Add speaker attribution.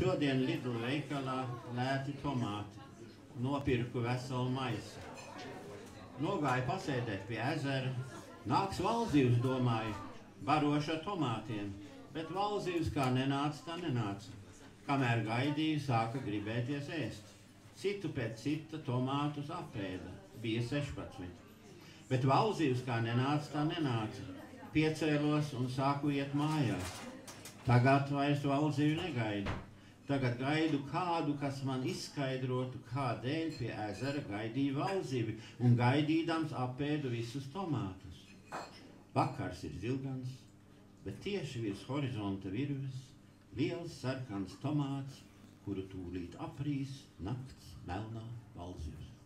Speaker 1: Šodien Lidl veikalā lēti tomāti. Nopirku veselu maisu. Nogāju pasēdēt pie ezera. Nāks valzīvs, domāju, barošu ar tomātiem. Bet valzīvs kā nenāca, tā nenāca. Kamēr gaidīju, sāka gribēties ēst. Citu pēc cita tomātus apēda. Bija 16. Bet valzīvs kā nenāca, tā nenāca. Piecēlos un sāku iet mājās. Tagad vairs valzīju negaidu. Tagad gaidu kādu, kas man izskaidrotu, kādēļ pie ezera gaidīja valzīvi un gaidīdams apēdu visus tomātus. Vakars ir zilgans, bet tieši virs horizonta virves liels sarkans tomāts, kuru tūlīt aprīs nakts melnā valzīvs.